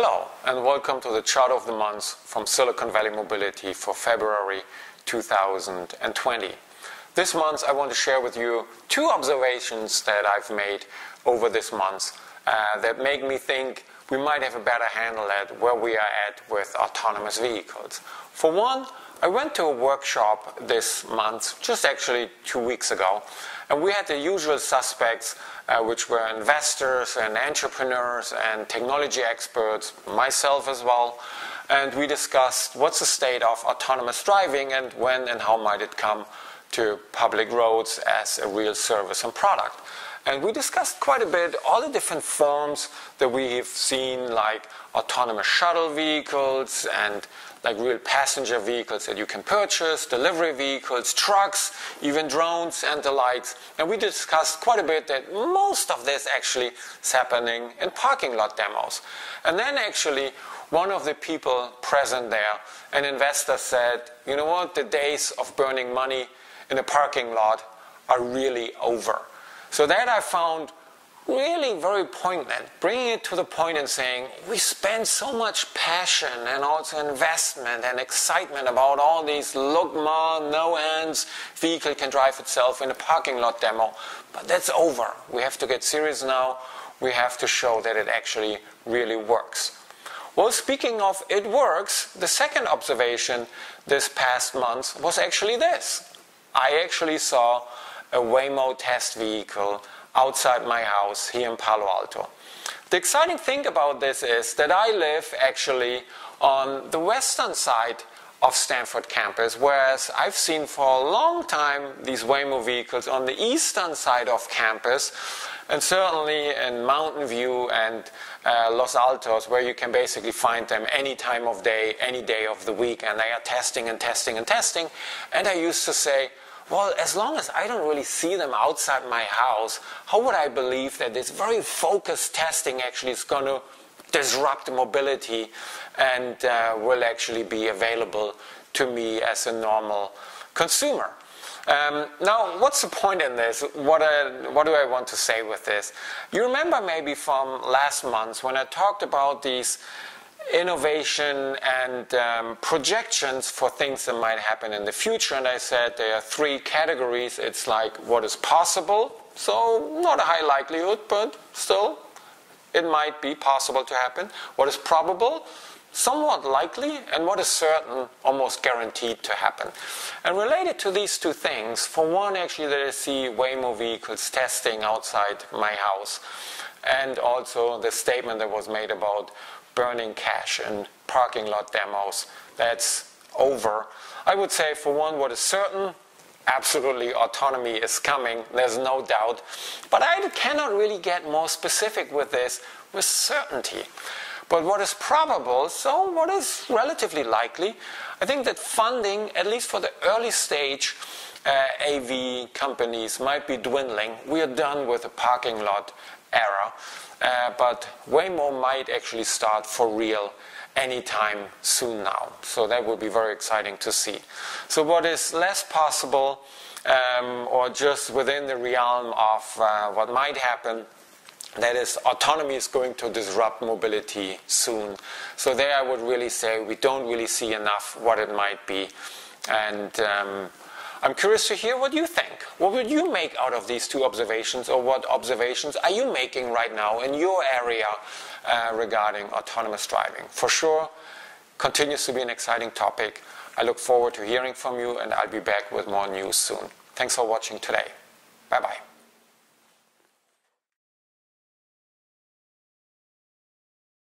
Hello, and welcome to the chart of the month from Silicon Valley Mobility for February 2020. This month, I want to share with you two observations that I've made over this month uh, that make me think we might have a better handle at where we are at with autonomous vehicles. For one, I went to a workshop this month, just actually two weeks ago, and we had the usual suspects, uh, which were investors and entrepreneurs and technology experts, myself as well. And we discussed what's the state of autonomous driving and when and how might it come to public roads as a real service and product. And we discussed quite a bit all the different forms that we've seen, like autonomous shuttle vehicles and like real passenger vehicles that you can purchase, delivery vehicles, trucks, even drones and the likes. And we discussed quite a bit that most of this actually is happening in parking lot demos. And then actually one of the people present there, an investor said, you know what, the days of burning money in a parking lot are really over. So that I found really very poignant, bringing it to the point and saying, we spend so much passion and also investment and excitement about all these look ma, no hands, vehicle can drive itself in a parking lot demo, but that's over. We have to get serious now. We have to show that it actually really works. Well, speaking of it works, the second observation this past month was actually this. I actually saw a Waymo test vehicle outside my house here in Palo Alto. The exciting thing about this is that I live actually on the western side of Stanford campus, whereas I've seen for a long time these Waymo vehicles on the eastern side of campus, and certainly in Mountain View and uh, Los Altos, where you can basically find them any time of day, any day of the week, and they are testing and testing and testing. And I used to say, well, as long as I don't really see them outside my house, how would I believe that this very focused testing actually is going to disrupt mobility and uh, will actually be available to me as a normal consumer? Um, now, what's the point in this? What, uh, what do I want to say with this? You remember maybe from last month when I talked about these innovation and um, projections for things that might happen in the future. And I said there are three categories. It's like what is possible, so not a high likelihood, but still it might be possible to happen. What is probable, somewhat likely, and what is certain, almost guaranteed to happen. And related to these two things, for one, actually, that I see Waymo vehicles testing outside my house, and also the statement that was made about burning cash and parking lot demos. That's over. I would say, for one, what is certain, absolutely autonomy is coming, there's no doubt. But I cannot really get more specific with this with certainty. But what is probable, so what is relatively likely, I think that funding, at least for the early stage uh, AV companies, might be dwindling. We are done with the parking lot era. Uh, but Waymo might actually start for real anytime soon now. So that would be very exciting to see. So what is less possible um, or just within the realm of uh, what might happen that is, autonomy is going to disrupt mobility soon. So there I would really say we don't really see enough what it might be. And um, I'm curious to hear what you think. What would you make out of these two observations, or what observations are you making right now in your area uh, regarding autonomous driving? For sure, continues to be an exciting topic. I look forward to hearing from you, and I'll be back with more news soon. Thanks for watching today. Bye bye.